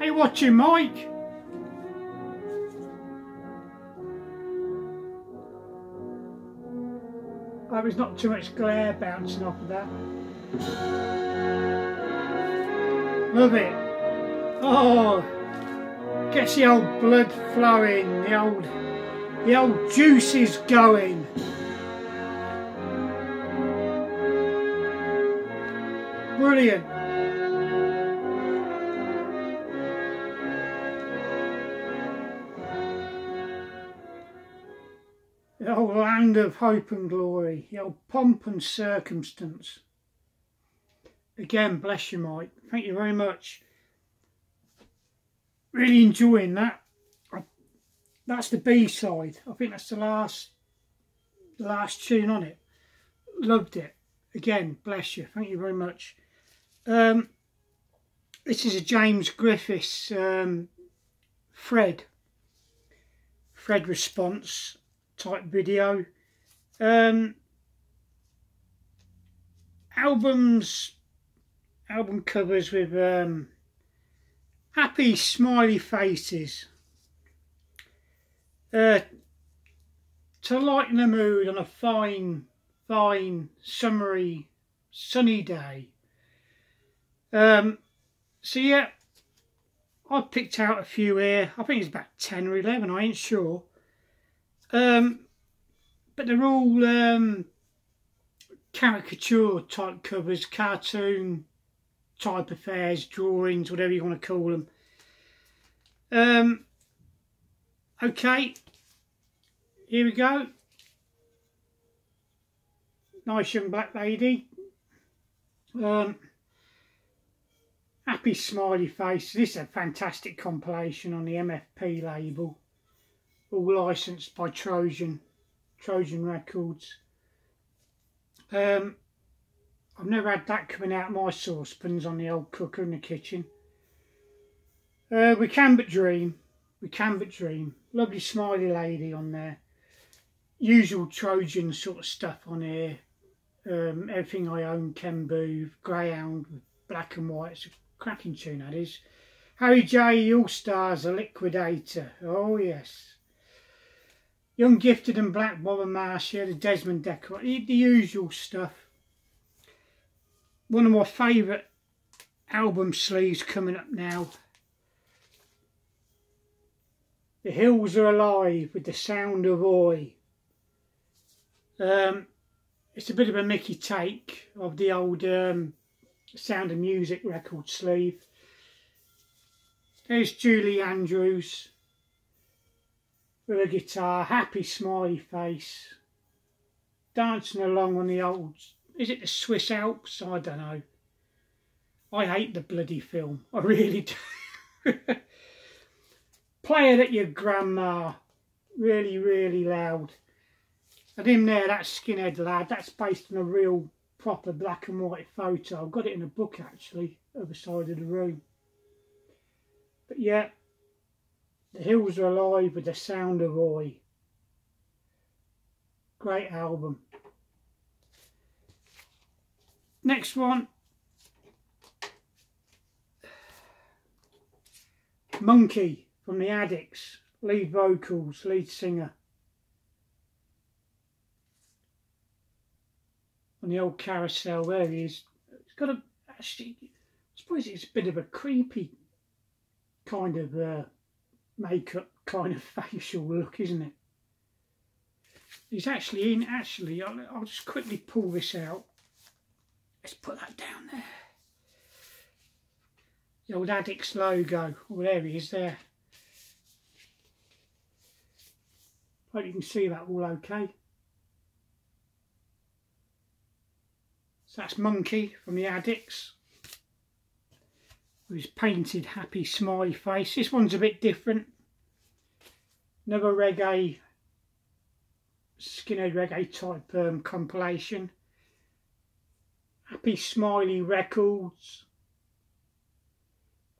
Hey, watching Mike? Hope oh, there's not too much glare bouncing off of that. Love it. Oh, gets the old blood flowing, the old, the old juices going. Brilliant. The old land of hope and glory, the old pomp and circumstance. Again, bless you, Mike. Thank you very much. Really enjoying that. That's the B side. I think that's the last, last tune on it. Loved it. Again, bless you. Thank you very much. Um, this is a James Griffiths um, Fred. Fred response type video. Um, albums, album covers with um, happy smiley faces. Uh, to lighten the mood on a fine, fine, summery, sunny day. Um, so yeah, I picked out a few here. I think it's about 10 or 11, I ain't sure. Um, but they're all um, caricature type covers, cartoon type affairs, drawings, whatever you want to call them. Um, okay, here we go. Nice young black lady. Um, happy smiley face. This is a fantastic compilation on the MFP label all licensed by Trojan, Trojan Records. Um, I've never had that coming out of my saucepans on the old cooker in the kitchen. Uh, we can but dream. We can but dream. Lovely smiley lady on there. Usual Trojan sort of stuff on here. Um, everything I own, Ken Boothe, Greyhound, black and white. It's a cracking tune that is. Harry J. All Stars, a liquidator. Oh yes. Young Gifted and Black Bob and Marcia, the Desmond Dekker, the usual stuff. One of my favourite album sleeves coming up now. The Hills Are Alive with the Sound of Oi. Um, it's a bit of a Mickey take of the old um, Sound of Music record sleeve. There's Julie Andrews with a guitar, happy smiley face, dancing along on the old, is it the Swiss Alps? I don't know. I hate the bloody film, I really do. Play it at your grandma, really, really loud. And him there, that skinhead lad, that's based on a real proper black and white photo. I've got it in a book actually, other side of the room. But yeah, the Hills Are Alive with the Sound of Oi. Great album. Next one. Monkey from the Addicts. Lead vocals, lead singer. On the old carousel, there he is. It's got a, actually, I suppose it's a bit of a creepy kind of uh, makeup kind of facial look, isn't it? He's actually in, actually, I'll, I'll just quickly pull this out. Let's put that down there. The old Addicts logo. Oh, there he is there. Hope you can see that all okay. So that's Monkey from the Addicts with his painted happy smiley face. This one's a bit different. Another reggae, skinhead reggae type um, compilation. Happy Smiley Records.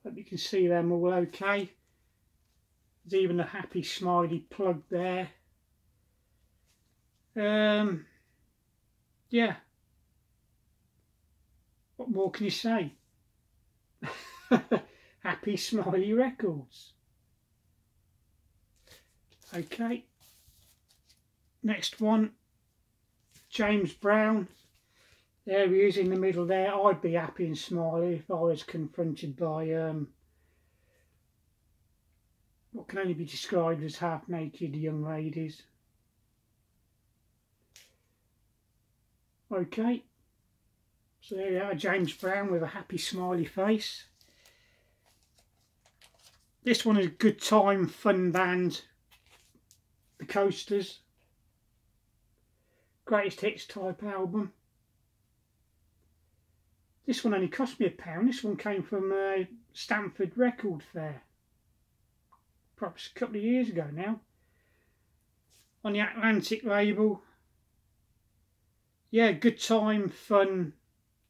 Hope you can see them all okay. There's even a happy smiley plug there. Um, yeah. What more can you say? happy smiley records. Okay. Next one, James Brown. There he is in the middle there. I'd be happy and smiley if I was confronted by um, what can only be described as half-naked young ladies. Okay, so there you are, James Brown with a happy smiley face. This one is a good time, fun band, The Coasters. Greatest hits type album. This one only cost me a pound. This one came from a Stamford Record Fair. Perhaps a couple of years ago now. On the Atlantic label. Yeah, good time, fun,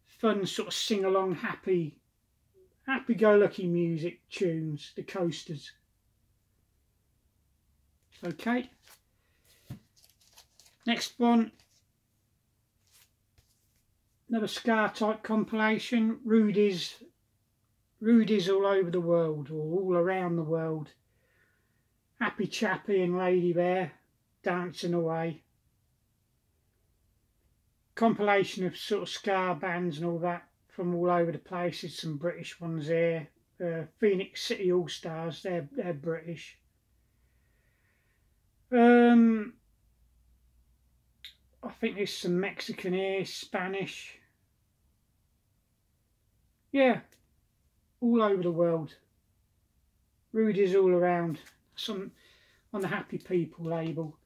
fun sort of sing-along, happy, happy-go-lucky music tunes, the Coasters. Okay. Next one, another Ska type compilation. Rudy's, Rudy's all over the world, or all around the world. Happy Chappy and Lady Bear dancing away. Compilation of sort of ska bands and all that from all over the place. There's some British ones here. Uh, Phoenix City All Stars, they're, they're British. Um, think there's some Mexican here, Spanish. Yeah, all over the world. Rudy's all around. Some on the Happy People label.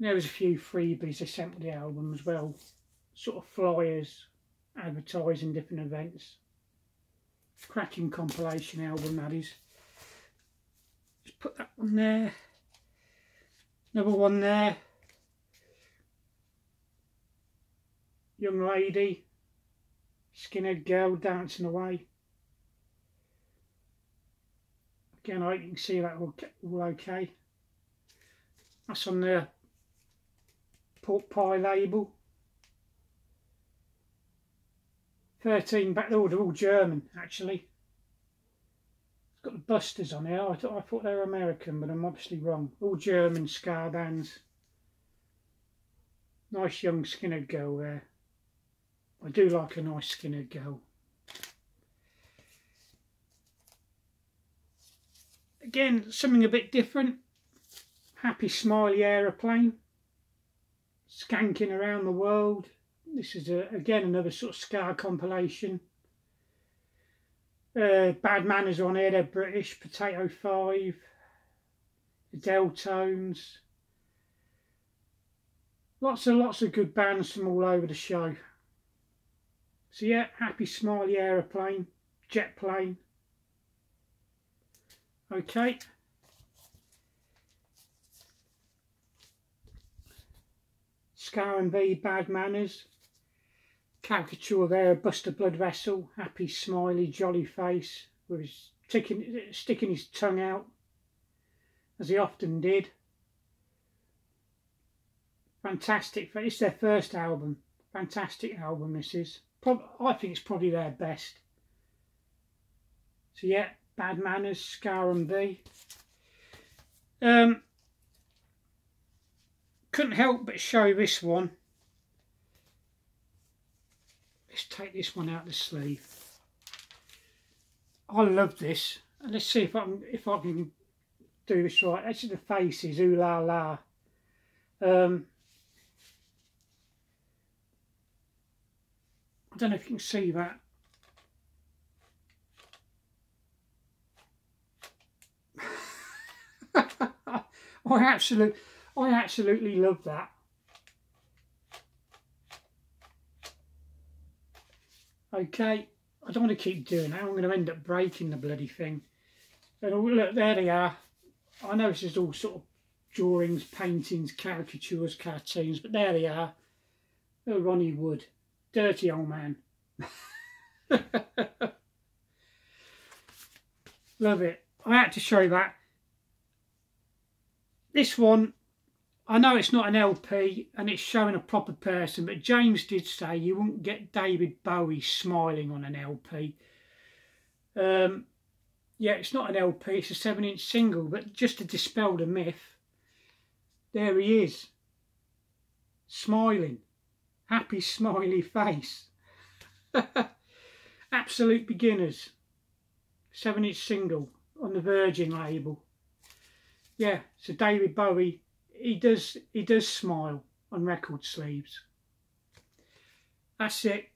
There was a few freebies they sent with the album as well. Sort of flyers, advertising different events. Cracking compilation album that is. Just put that one there. Another one there. Young lady, skinhead girl dancing away. Again, I can see that all, all okay. That's on the pork pie label. 13 back, oh, they're all German actually. It's got the Busters on here. I, thought I thought they were American, but I'm obviously wrong. All German ska bands. Nice young skinhead girl there. I do like a nice skinhead girl. Again, something a bit different. Happy smiley aeroplane. Skanking around the world. This is a, again another sort of ska compilation. Uh, Bad Manners on here, they're British. Potato 5. The Dell-Tones. Lots and lots of good bands from all over the show. So yeah, happy smiley aeroplane, jet plane. Okay. Ska and B, Bad Manners. Caricature there, Buster Blood Vessel, happy, smiley, jolly face, with his ticking, sticking his tongue out, as he often did. Fantastic, it's their first album. Fantastic album this is. I think it's probably their best. So yeah, Bad Manners, Ska and B. Um, couldn't help but show this one. Let's take this one out the sleeve. I love this. And let's see if I can if I can do this right. Actually, the faces, ooh la la. Um, I don't know if you can see that. I absolutely, I absolutely love that. Okay, I don't want to keep doing that. I'm going to end up breaking the bloody thing. And oh, look, there they are. I know this is all sort of drawings, paintings, caricatures, cartoons, but there they are. Oh, Ronnie Wood dirty old man. Love it. I had to show you that. This one, I know it's not an LP and it's showing a proper person, but James did say you wouldn't get David Bowie smiling on an LP. Um, yeah, it's not an LP, it's a 7 inch single, but just to dispel the myth, there he is, smiling, happy smiley face. Absolute beginners, 7 inch single on the Virgin label. Yeah, so David Bowie, he does he does smile on record sleeves. That's it.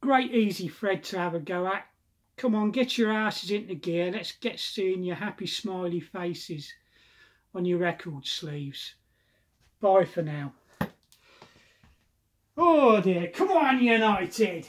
Great easy thread to have a go at. Come on, get your asses into gear. Let's get seeing your happy smiley faces on your record sleeves. Bye for now. Oh dear, come on United!